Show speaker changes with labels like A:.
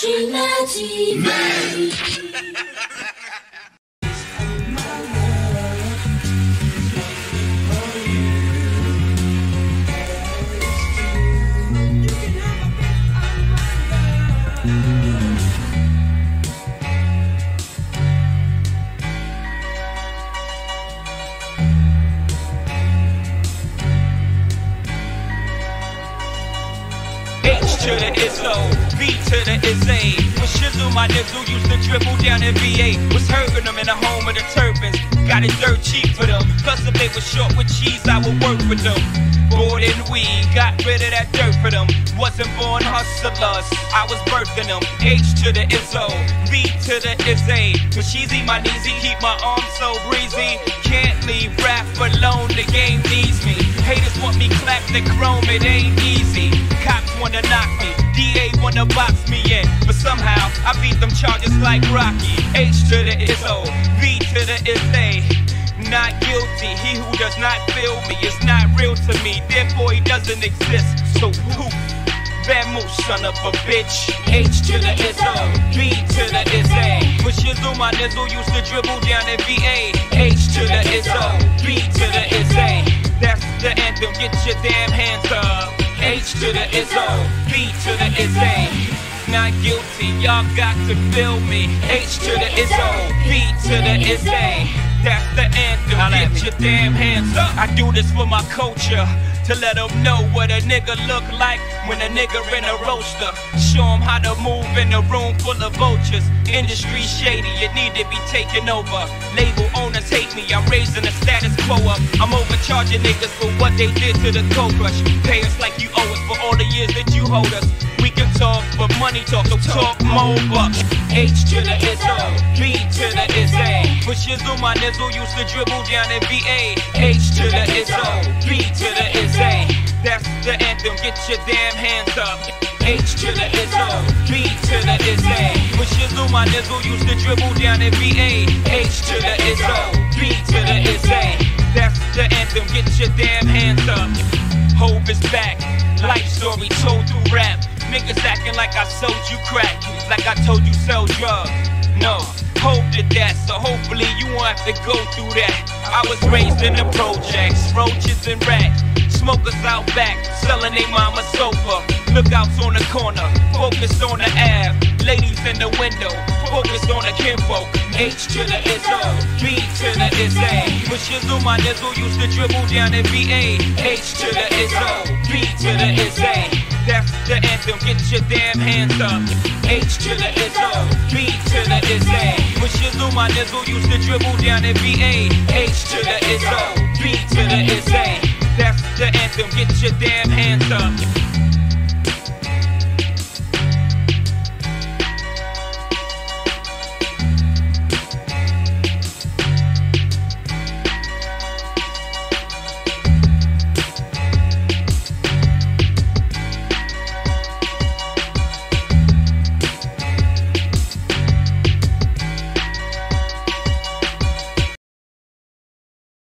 A: TV.
B: H to the Izzo, B to the A. Was shizzle, my nizzle used to dribble down in VA. Was hurting them in the home of the turbans. Got it dirt cheap for them. Plus, if they was short with cheese, I would work with them. Bored and weed, got rid of that dirt for them. Wasn't born hustlers, I was birthing them. H to the Izzo, B to the A. Was cheesy, my kneesy, keep my arms so breezy. Can't leave rap alone, the game needs want me clapped and chrome, it ain't easy. Cops wanna knock me, DA wanna box me in. But somehow, I beat them charges like Rocky. H to the Izzo, B to the is A. Not guilty, he who does not feel me is not real to me, therefore he doesn't exist. So who? Move, son of a bitch. H to the Izzo, B to the is A. With shizzle, my nizzle used to dribble down in VA. H to get your damn hands up. H to the Izzo, B to the A. Not guilty, y'all got to feel me. H to the Izzo, B to the A. That's the anthem, get your damn hands up. I do this for my culture. To let them know what a nigga look like when a nigga in a roaster. Show them how to move in a room full of vultures. Industry shady, it need to be taken over. Label owners hate me, I'm raising the status quo up. I'm overcharging niggas for what they did to the Cold Crush. Pay us like you owe us for all the years that you hold us. We can talk, but money talk, so talk more bucks. H to the Izzo, B to the is A. For shizzle, my nizzle used to dribble down in VA. H to the Izzo, B to the is A. That's the anthem, get your damn hands up. H to the Izzo, B to the is A. For shizzle, my nizzle used to dribble down in VA. H to the Izzo, B to the is A. That's the anthem, get your damn hands up. Hova is back, life story told through rap. Niggas acting like I sold you crack, like I told you sell drugs. No, hope to that, so hopefully you won't have to go through that. I was raised in the projects, roaches and rats. Smokers out back, selling they mama sofa. Lookouts on the corner, focus on the ab. Ladies in the window, focus on the kinfolk. H to the Izzo, B to the is A. With shizzle, my nizzle used to dribble down in VA. H to the Izzo, B to the is A. the anthem, get your damn hands up. H to the Izzo, B to the is A. With shizzle, my nizzle used to dribble down in VA. H to the Izzo, B to the is That's the anthem, get your damn hands up.